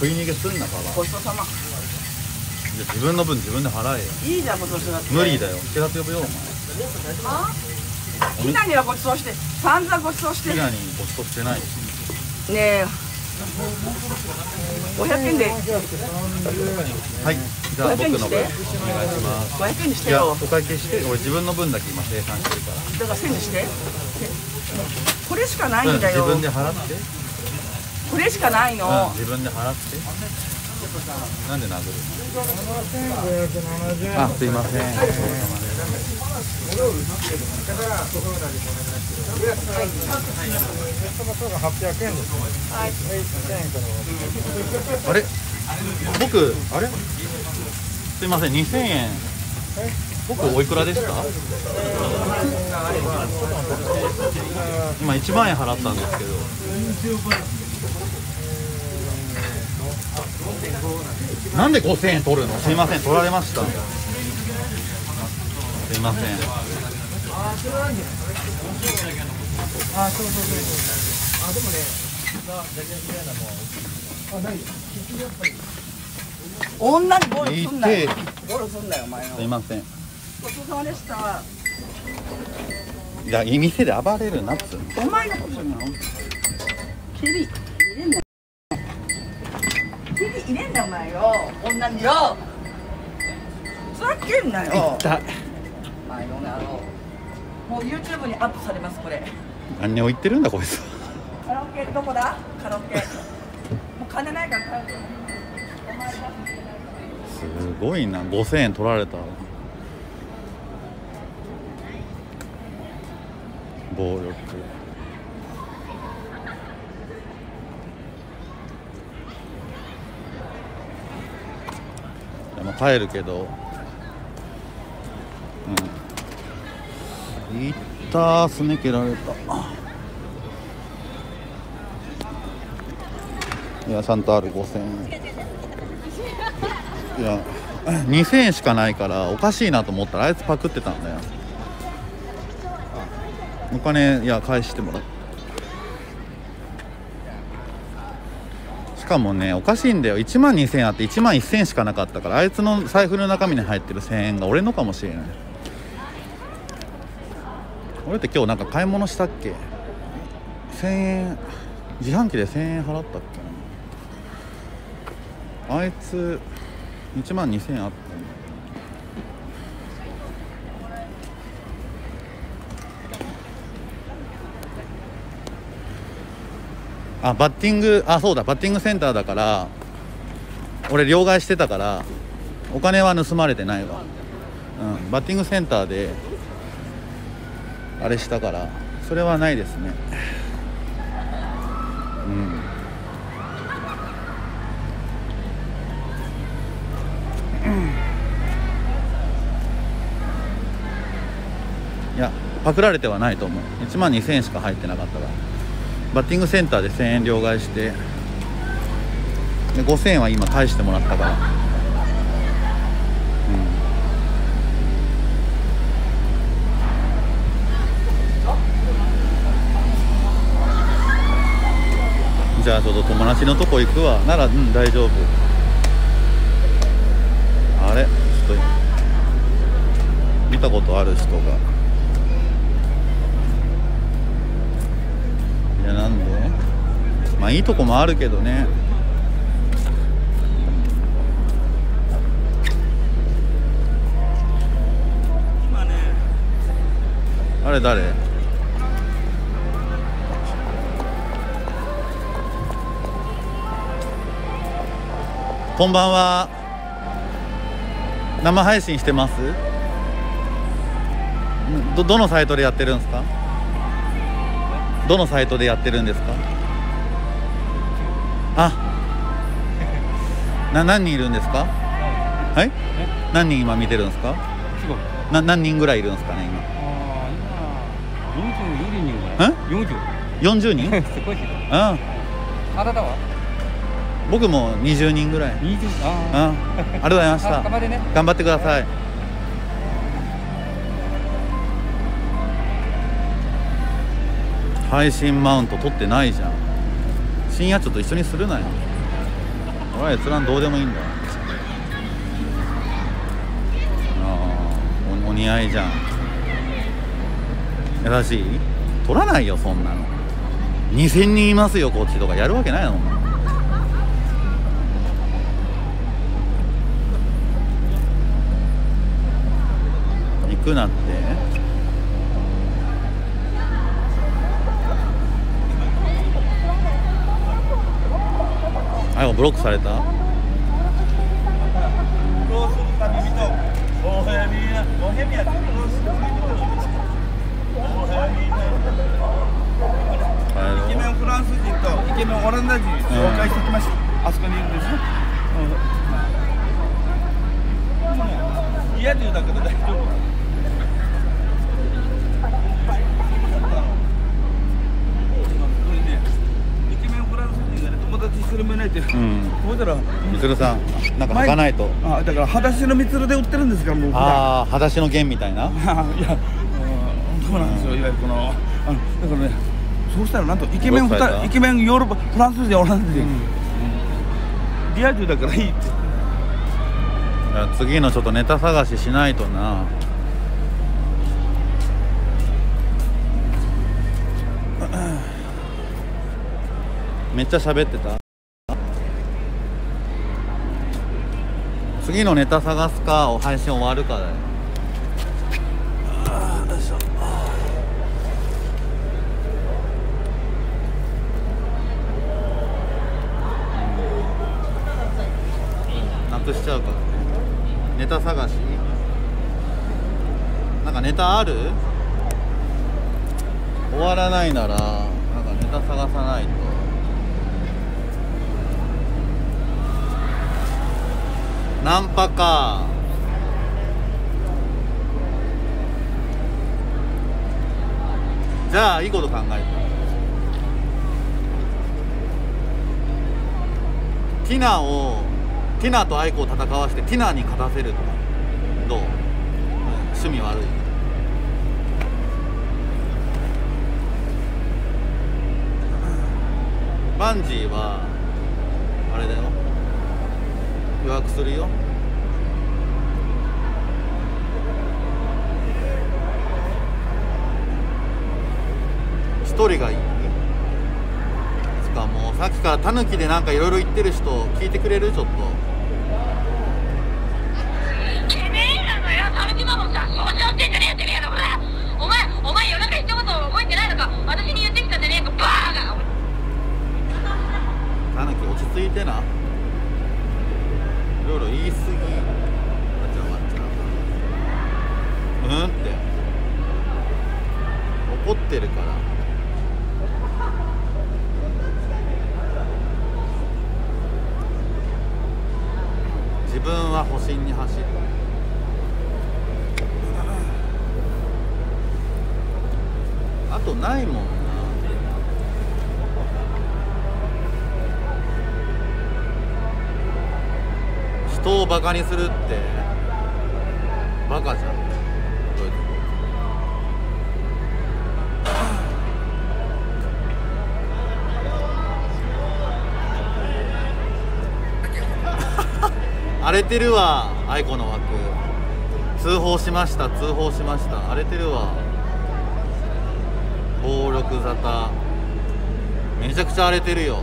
食い逃げすんなパパごちそうさま。じゃあ自分の分自分で払えよ。いいじゃんごちそうだって無理だよ。警察呼ぶよお前。あひなにはごちそうして散々ごちそうして。ねヒナにごちそうしてない。しえ。500円で。はいじゃあ500円にして。僕の分お願いします。500円にしてよ。お会計して俺自分の分だけ今生産してるから。だから1000にしてこれしかないうんんだよ自分で払って、うん、これしかないの。自分で払って。なんで殴るあすいません。ごちそうさまですあれ僕あれ？すいません。2000円。僕おいくらでした？今1万円払ったんですけどなんで5000円取るの？すいません取られました。すいません。女にボールすんなよ。ボールすんなよお前の。すいません。ごちそうさまでした。いやいい店で暴れるなっつお前のことなのキリ入れんなよキリ入れんなよお前よ。女によ。ふざけんなよ。痛いお前の野郎。もう YouTube にアップされますこれ。何を言ってるんだこいつ。カラオケどこだ？カラオケ。もう金ないから帰るお前がすごいな。5000円取られた。暴力いやまあ帰るけど。うん。いったすね蹴られた。いやちゃんとある5000円。いや 2000円しかないからおかしいなと思ったらあいつパクってたんだよ。お金いや返してもらうしかもねおかしいんだよ。1万2000円あって1万1000円しかなかったからあいつの財布の中身に入ってる1000円が俺のかもしれない。俺って今日なんか買い物したっけ？1000円自販機で1000円払ったっけな。あいつ1万2000円あったあバッティングあそうだバッティングセンターだから俺両替してたからお金は盗まれてないわ、うん、バッティングセンターであれしたからそれはないですね。うん。いやパクられてはないと思う。1万2000円しか入ってなかったから。バッティングセンターで1000円両替してで5000円は今返してもらったから。うん。じゃあちょっと友達のとこ行くわ。ならうん大丈夫。あれ？ちょっと見たことある人が。やなんでまあいいとこもあるけどね。あれ誰？こんばんは。生配信してます？んどどのサイトでやってるんですか？どのサイトでやってるんですか？あな何人いるんですか？はい。何人今見てるんですか？な何人ぐらいいるんですかね今？あー今41人ぐらい。40 40人？うん少しあなたは？僕も20人ぐらい。うん。20あありがとうございましあたね。頑張ってください配信マウント取ってないじゃん。深夜ちょっと一緒にするなよ。俺は閲覧どうでもいいんだああおお似合いじゃん。優しい？取らないよそんなの。2000人いますよこっちとか。やるわけないの。行くなって。あブロックされた。ロース旅人ボヘミアボヘミアロース旅人ボヘミアイケメンフランス人とイケメンオランダ人紹介してきました、あそこにいるんですよ、うん、嫌で言うだけど大丈夫これねイケメンフランス人がね友達一人もいないって、うん。ほいたらみつるさんなんか履かないと。あだから裸足のみつるで売ってるんですからもうああ裸足の弦みたいな。いや、うん、そうなんですよ、いわゆるこの、あの、だからね、そうしたらなんとイケメンブロックされた。二人、イケメンヨーロッパ、フランス人、オランダ人、リア充だからいいって。いや次のちょっとネタ探ししないとなめっちゃ喋ってた？次のネタ探すか配信終わるかだよ。なくしちゃうからね。ネタ探し？なんかネタある？終わらないならなんかネタ探さないと。ナンパか。じゃあいいこと考えたティナをティナとアイコを戦わせてティナに勝たせるとか。どう、うん趣味悪い。バンジーはあれだよ。予約するよ。一人がいい？つかもうさっきからタヌキでなんかいろいろ言ってる人聞いてくれる？ちょっと。私に言ってきたんじゃねえか、バーガタヌキ落ち着いてな。いろいろ言い過ぎあちゃわっちゃうんって。怒って。るから自分は保身に走るあとないもん人をバカにするって。バカじゃん。どういうこと？荒れてるわ愛子の枠。通報しました通報しました。荒れてるわ。暴力沙汰。めちゃくちゃ荒れてるよ。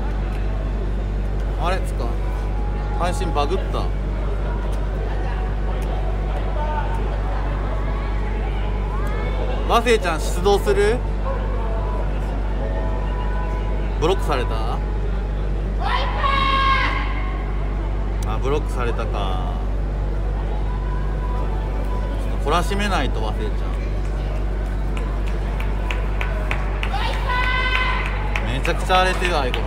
あれ？っつか配信バグった。マフェちゃん出動する？ブロックされた？あブロックされたか。ちょっと懲らしめないとマフェちゃん。めちゃくちゃ荒れてるアイコン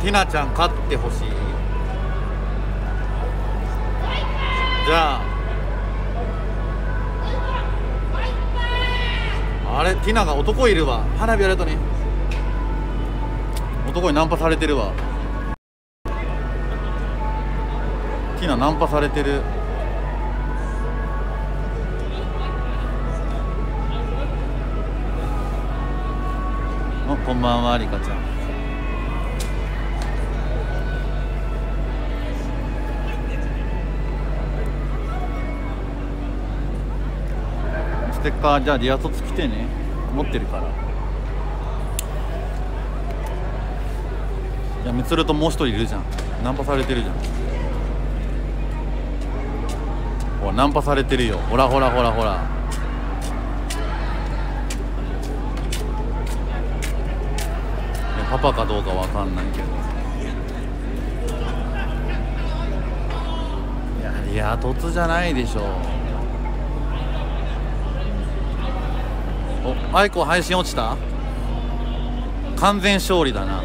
ティナちゃん勝ってほしい。じゃあ。あれティナが男いるわ。花火やるとね。男にナンパされてるわ。ティナナンパされてる。こんばんはリカちゃん。ステッカーじゃあリア凸来てね。持ってるから。いやみつるともう一人いるじゃん。ナンパされてるじゃん。ほらナンパされてるよ。ほらほらほらほら。いやパパかどうかわかんないけど。いやリア凸じゃないでしょ。アイコ配信落ちた？完全勝利だな。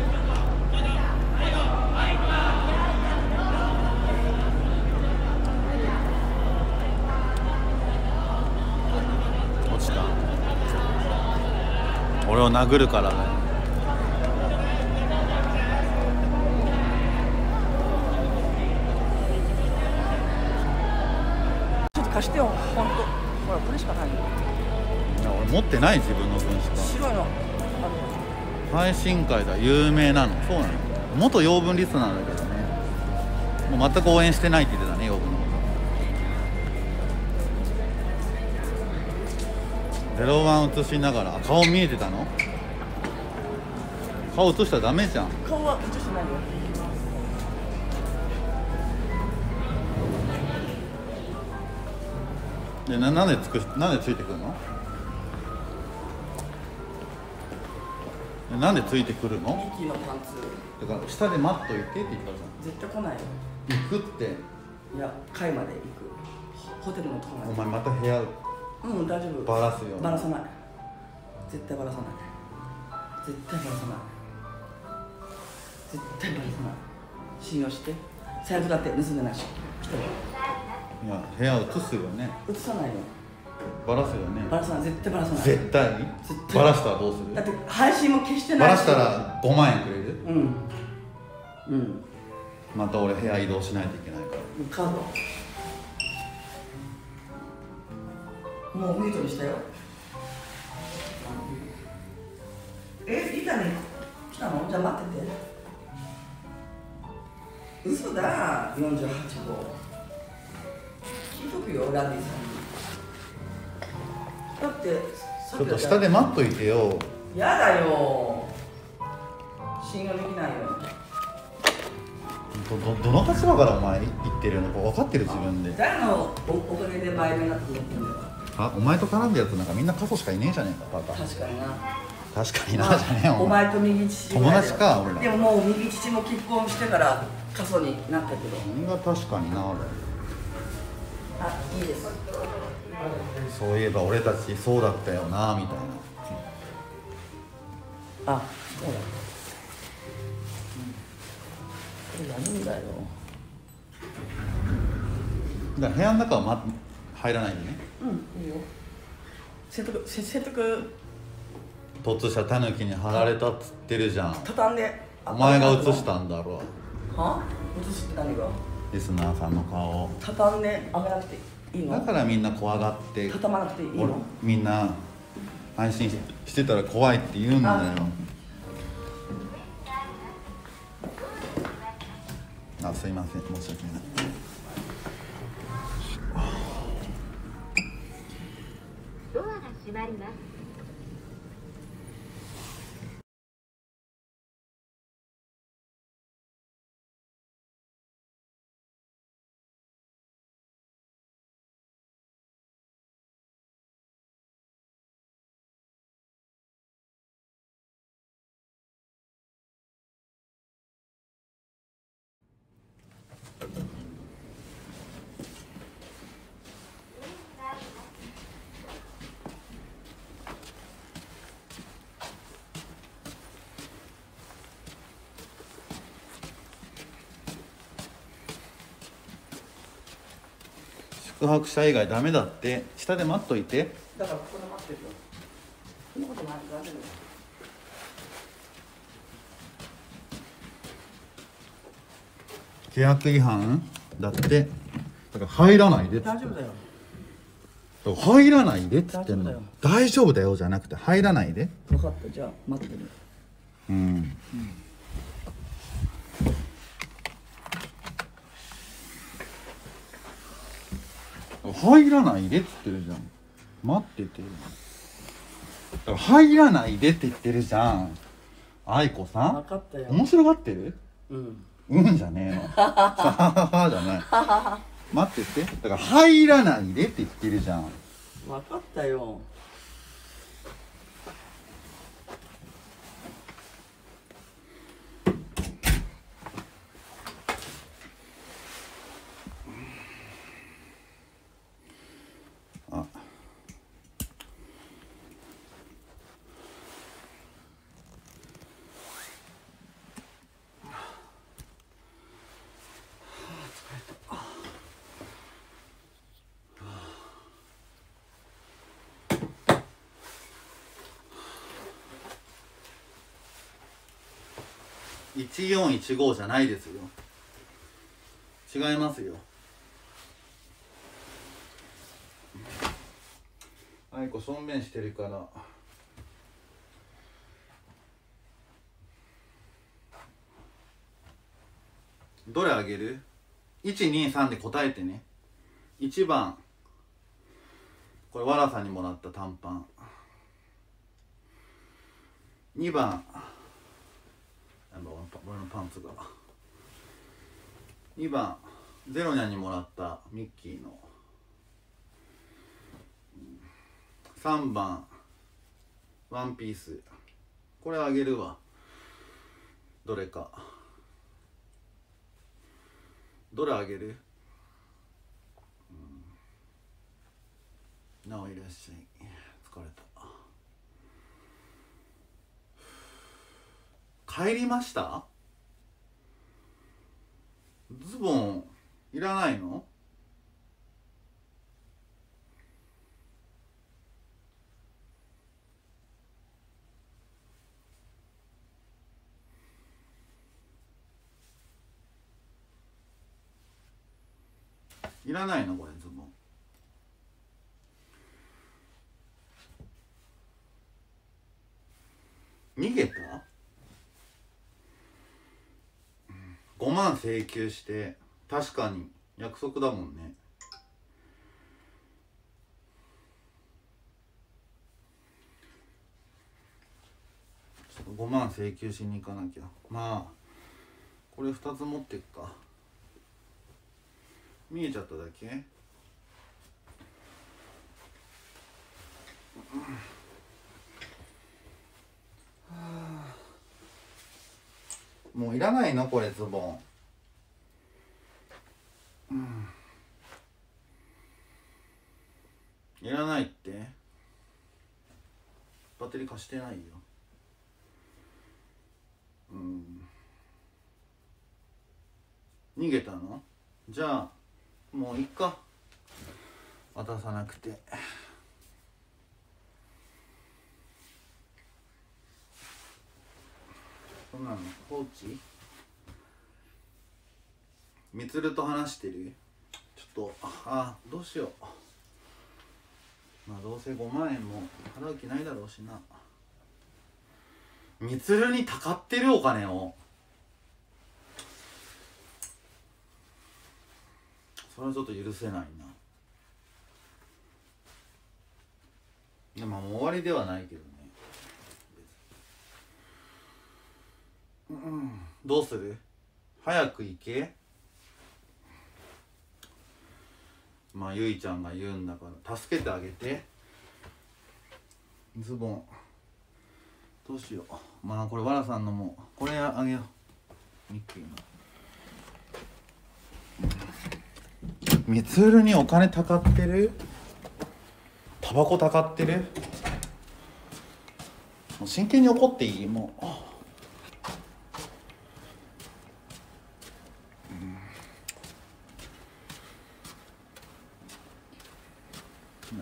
落ちた。俺を殴るからだよ。ちょっと貸してよ本当。ほらこれしかないよ。持ってない自分の分しか白い。のあ配信会だ有名なの。そうなの。元養分リスナーだけどね。もう全く応援してないって言ってたね養分のこと。ゼロワン映しながら。あ顔見えてたの？顔映したらダメじゃん。の顔は映してないよ。でななんでつくなんでついてくるの？なんでついてくるの？ミキのパンツだから下で待っといてって言った絶対来ないよじゃん。行くって。いや階まで行く。ホテルのとこまで。お前また部屋。うん大丈夫。バラすよバラさない。絶対バラさない。絶対バラさない。絶対バラさない。信用して。財布だって盗んでないし。来ていや部屋映すよね。映さないよバラすよね。バラさない絶対バラさない絶対。バラしたらどうする？だって配信も消してないバラしたら5万円くれるうん。うん。また俺部屋移動しないといけないから。カードもうミュートにしたよ。えリタに来たの？じゃあ待ってて。嘘だ。48号。聞いとくよランディさん。にだってちょっと下で待っといてよ。やだよ。信用できないよ。どどどの立場からお前言ってるのか分かってる自分で。誰のおおかげで前目になってんだよ。あお前と絡んだやつなんかみんな過疎しかいねえじゃねえかバカ。確かにな。確かになじゃねえよお前。と右父友達か俺ら。でももう右父も結婚してから過疎になったけど。それが確かになあいいですそういえば俺たちそうだったよなみたいあそうだこれやるんだ。よなだから部屋の中は、ま、入らないでね。うんいいよ。洗濯せ洗濯突射タヌキに貼られたっつってるじゃん。畳んで。お前が映したんだろ。は？映すって何が？リスナーさんの顔。畳んであげなくていいの？だからみんな怖がって畳まなくていい俺のみんな配信ししてたら怖いって言うんだよあすいません。申し訳ない。ドアが閉まります宿泊者以外ダメだって。下で待っといて。だからここで待ってるよ。そんなことない。大丈夫契約違反だって。だから入らないで大丈夫だよ。入らないでっつってんの。大丈夫だよ。大丈夫だよ。じゃなくて入らないで分かったじゃあ待ってるうん、入らないでって言ってるじゃん。待ってて。入らないでって言ってるじゃん。愛子さん？分かったよ。面白がってる？うん。うんじゃねえの。さはははじゃない。待ってて。だから入らないでって言ってるじゃん。分かったよ1415じゃないですよ。違いますよ。あいこしょんべんしてるから。どれあげる ?123 で答えてね。1番。これわらさんにもらった短パン。2番。やっぱ俺のパンツが。2番ゼロニャにもらったミッキーの。3番ワンピース。これあげるわ。どれか。どれあげる、なおいらっしゃい。疲れた。帰りました？ズボンいらないの？いらないの？これズボン。逃げた？5万請求して確かに約束だもんね。ちょっと5万請求しに行かなきゃ。まあこれ2つ持ってっか。見えちゃっただけ？うんもういらないのこれズボン。うん。いらないって？バッテリー貸してないよ。うん。逃げたの？じゃあもういっか。渡さなくて。そんなの放置？みつると話してる？ちょっとああどうしよう。まあどうせ5万円も払う気ないだろうしな。みつるにたかってるお金を。それはちょっと許せないな。でももう終わりではないけどねうんどうする？早く行け？まあゆいちゃんが言うんだから助けてあげて。ズボン。どうしよう。まあこれわらさんのもこれあげよう。ミッキーの。みつるにお金たかってる？タバコたかってる？もう真剣に怒っていい？もう。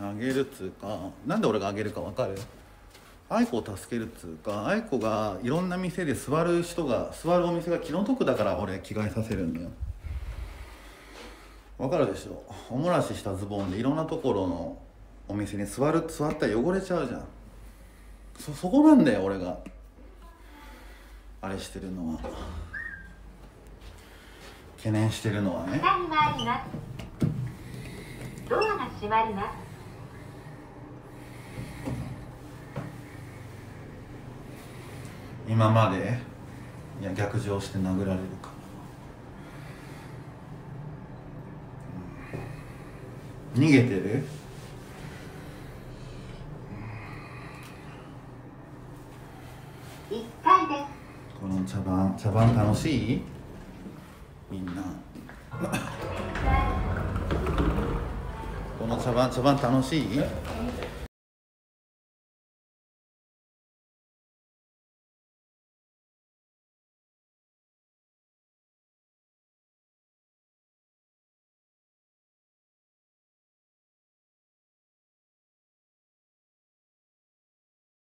あげるっつうかなんで俺があげるかわかる？愛子を助けるっつうか愛子がいろんな店で座る人が座るお店が気の毒だから俺着替えさせるんだよ。わかるでしょ？おもらししたズボンでいろんなところのお店に座る座ったら汚れちゃうじゃん。そそこなんだよ俺が。あれしてるのは。懸念してるのはね。ドアが閉まります。今までいや逆上して殴られるか。な、うん。逃げてる？1階で。すこの茶番茶番楽しい？みんな。この茶番茶番楽しい？